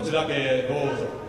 こちらへどうぞ。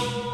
you